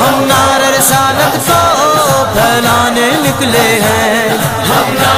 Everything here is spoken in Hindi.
हम नार रसालत को फैलाने निकले हैं। हम नार